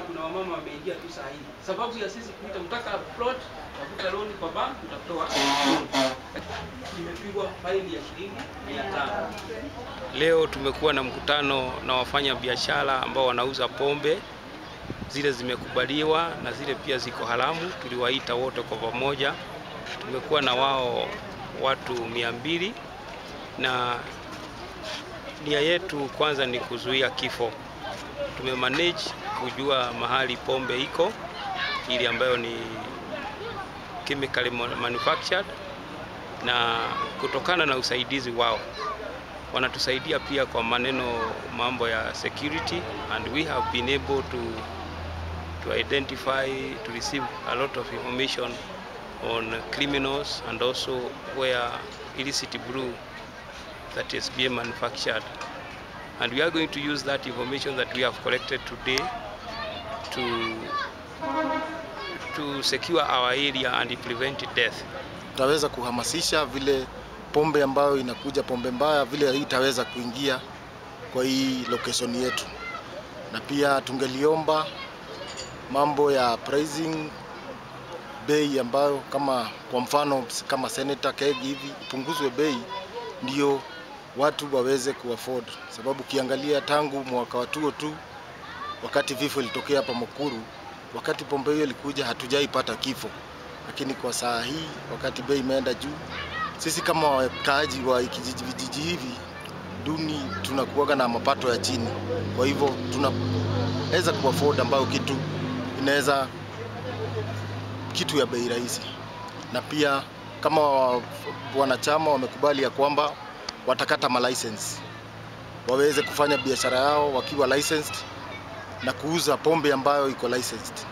kama wameingia tu saa hii. Sababu ya sisi kuita mtaka plot, tafuta loan kwa bank, tutatoa. Imepigwa faini ya shilingi mia tano. Leo tumekuwa na mkutano na wafanya biashara ambao wanauza pombe zile zimekubaliwa na zile pia ziko haramu. Tuliwaita wote kwa pamoja, tumekuwa na wao watu mia mbili na nia yetu kwanza ni kuzuia kifo. Tumemanage kujua mahali pombe iko ili ambayo ni chemical manufactured, na kutokana na usaidizi wao. Wanatusaidia pia kwa maneno mambo ya security and we have been able to to identify to receive a lot of information on criminals and also where illicit brew that is being manufactured and we are going to use that information that we have collected today to to secure our area and prevent death. Tutaweza kuhamasisha vile pombe ambayo inakuja pombe mbaya vile itaweza kuingia kwa hii location yetu, na pia tungeliomba mambo ya pricing bei ambayo kama kwa mfano kama senator keg hivi ipunguzwe bei, ndio watu waweze kuafford, sababu ukiangalia tangu mwaka wa tu wakati vifo ilitokea hapa Mukuru, wakati pombe hiyo ilikuja hatujaipata kifo, lakini kwa saa hii wakati bei imeenda juu sisi kama wakaaji wa kijiji vijiji hivi duni tunakuwaga na mapato ya chini, kwa hivyo tunaweza kuafford ambayo kitu inaweza kitu ya bei rahisi, na pia kama wanachama wamekubali ya kwamba watakata malicense waweze kufanya biashara yao wakiwa licensed na kuuza pombe ambayo iko licensed.